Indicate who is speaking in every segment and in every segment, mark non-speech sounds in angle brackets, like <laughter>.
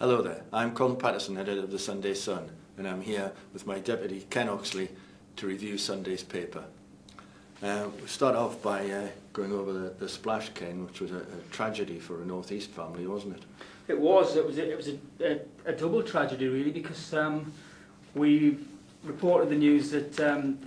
Speaker 1: Hello there, I'm Colin Patterson, editor of the Sunday Sun, and I'm here with my deputy Ken Oxley to review Sunday's paper. Uh, we'll start off by uh, going over the, the splash, Ken, which was a, a tragedy for a North East family, wasn't it?
Speaker 2: It was. It was. A, it was a, a, a double tragedy, really, because um, we reported the news that um,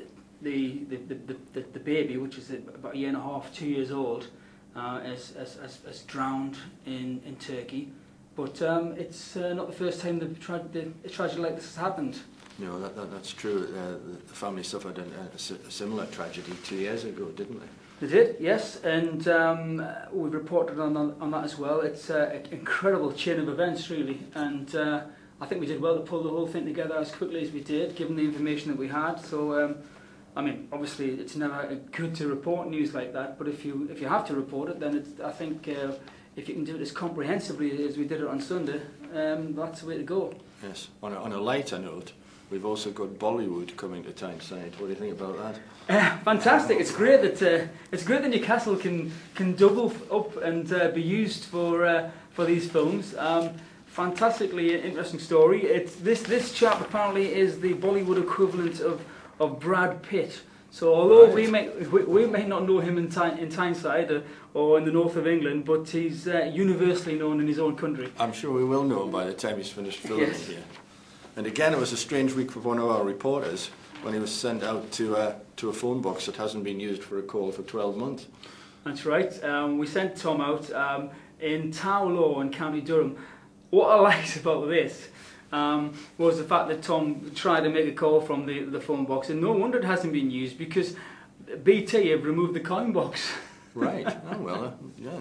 Speaker 2: the, the, the, the, the baby, which is about a year and a half, two years old, uh, has, has, has, has drowned in, in Turkey. But um, it's uh, not the first time the, tra the, a tragedy like this has happened.
Speaker 1: No, that, that, that's true. Uh, the family suffered a, a, a similar tragedy two years ago, didn't they?
Speaker 2: They did, yes, and um, we've reported on, on, on that as well. It's uh, an incredible chain of events, really, and uh, I think we did well to pull the whole thing together as quickly as we did, given the information that we had. So, um, I mean, obviously, it's never good to report news like that, but if you if you have to report it, then it's, I think uh, if you can do it as comprehensively as we did it on Sunday, um, that's the way to go.
Speaker 1: Yes. On a, on a lighter note, we've also got Bollywood coming to Tyneside. What do you think about that?
Speaker 2: Uh, fantastic! It's great that uh, it's great that Newcastle can can double up and uh, be used for uh, for these films. Um, fantastically interesting story. It's this this chap apparently is the Bollywood equivalent of of Brad Pitt. So although right. we may we, we, may not know him in, Ty in Tyneside or, or in the north of England, but he's uh, universally known in his own country.
Speaker 1: I'm sure we will know him by the time he's finished filming
Speaker 2: yes.
Speaker 1: here. And again, it was a strange week for one of our reporters when he was sent out to uh, to a phone box that hasn't been used for a call for 12 months.
Speaker 2: That's right. Um, we sent Tom out um, in Tow Law in County Durham. What I <laughs> liked about this um, was the fact that Tom tried to make a call from the, the phone box, and no wonder it hasn't been used because BT have removed the coin box. <laughs>
Speaker 1: right. Oh well. Uh, yeah.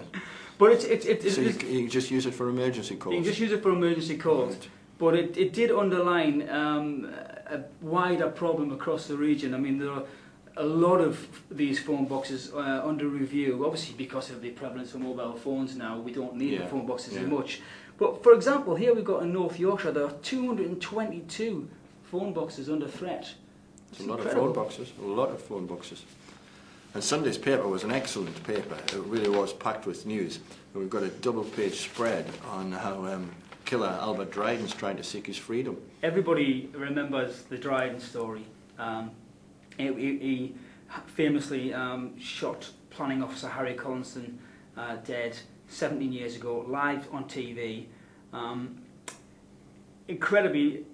Speaker 2: But it's it's it's.
Speaker 1: So you, you can just use it for emergency calls.
Speaker 2: You can just use it for emergency calls. Right. But it, it did underline um, a wider problem across the region. I mean, there are a lot of these phone boxes uh, under review, obviously because of the prevalence of mobile phones now, we don't need yeah. the phone boxes yeah. as much. But for example, here we've got in North Yorkshire, there are 222 phone boxes under threat.
Speaker 1: It's a lot incredible. of phone boxes, a lot of phone boxes. And Sunday's paper was an excellent paper. It really was packed with news. We've got a double page spread on how um, killer Albert Dryden's trying to seek his freedom.
Speaker 2: Everybody remembers the Dryden story. Um, he, he, famously um, shot planning officer Harry Collinson uh, dead 17 years ago, live on TV. Um, incredibly,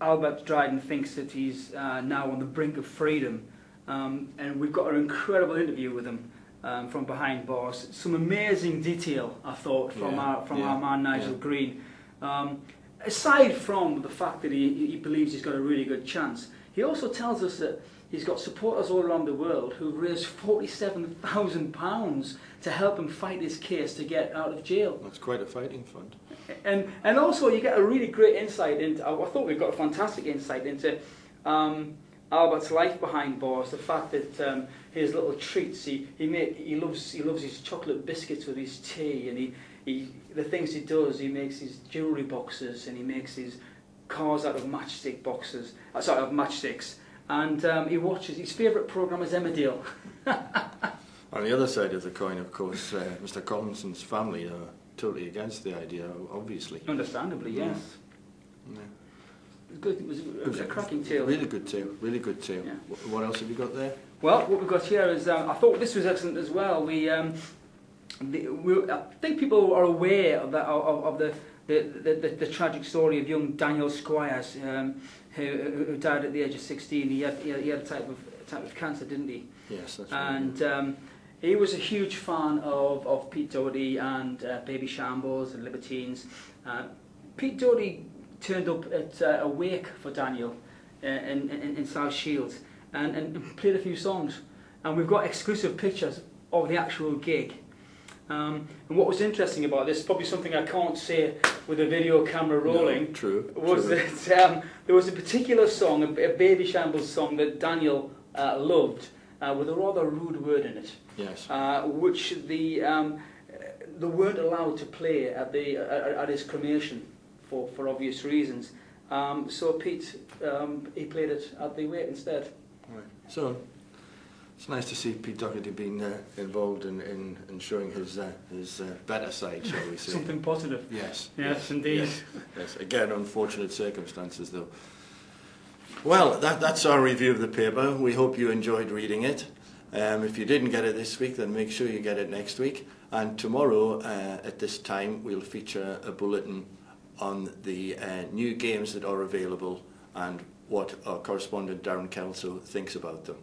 Speaker 2: Albert Dryden thinks that he's uh, now on the brink of freedom, um, and we've got an incredible interview with him um, from behind bars. Some amazing detail, I thought, from yeah, our from yeah, our man Nigel yeah. Green. Um, aside from the fact that he, he believes he's got a really good chance, he also tells us that He's got supporters all around the world who've raised £47,000 to help him fight his case to get out of jail.
Speaker 1: That's quite a fighting fund.
Speaker 2: And, and also you get a really great insight into, I thought we've got a fantastic insight into um, Albert's life behind bars, the fact that um, his little treats, he, he, make, he, loves, he loves his chocolate biscuits with his tea and he, he, the things he does, he makes his jewellery boxes and he makes his cars out of matchstick boxes, uh, sorry, of matchsticks and um, he watches, his favourite programme is Emmerdale. <laughs>
Speaker 1: On the other side of the coin, of course, uh, Mr Collinson's family are totally against the idea, obviously.
Speaker 2: Understandably, yes. Yeah. Was good. It was, it was a cracking tale.
Speaker 1: Really good tale. Really good tale. Yeah. What else have you got there?
Speaker 2: Well, what we've got here is um, I thought this was excellent as well. We, um, the, we I think people are aware of, that, of, of the, the, the, the, the tragic story of young Daniel Squires. Um, who, who died at the age of 16. He had, he had, he had a type of, type of cancer, didn't he?
Speaker 1: Yes, that's
Speaker 2: right. And um, he was a huge fan of, of Pete Doherty and uh, Babyshambles and Libertines. Uh, Pete Doherty turned up at uh, a wake for Daniel uh, in, in, in South Shields and, and played a few songs. And we've got exclusive pictures of the actual gig. Um, and what was interesting about this, probably something I can't say with a video camera rolling,
Speaker 1: no, true,
Speaker 2: was
Speaker 1: true.
Speaker 2: that um, there was a particular song, a, a Babyshambles song that Daniel uh, loved, uh, with a rather rude word in it.
Speaker 1: Yes.
Speaker 2: Uh, which the um, they weren't allowed to play at the at his cremation for for obvious reasons. Um, so Pete um, he played it at the wake instead.
Speaker 1: Right. So It's nice to see Pete Doherty being uh, involved in, in, in showing his, uh, his uh, better side, shall we say.
Speaker 2: Something positive.
Speaker 1: Yes.
Speaker 2: Yes, indeed.
Speaker 1: Yes, yes. Again, unfortunate circumstances, though. Well, that, that's our review of the paper. We hope you enjoyed reading it. Um, if you didn't get it this week, then make sure you get it next week. And tomorrow, uh, at this time, we'll feature a bulletin on the uh, new games that are available and what our correspondent Darren Kelso thinks about them.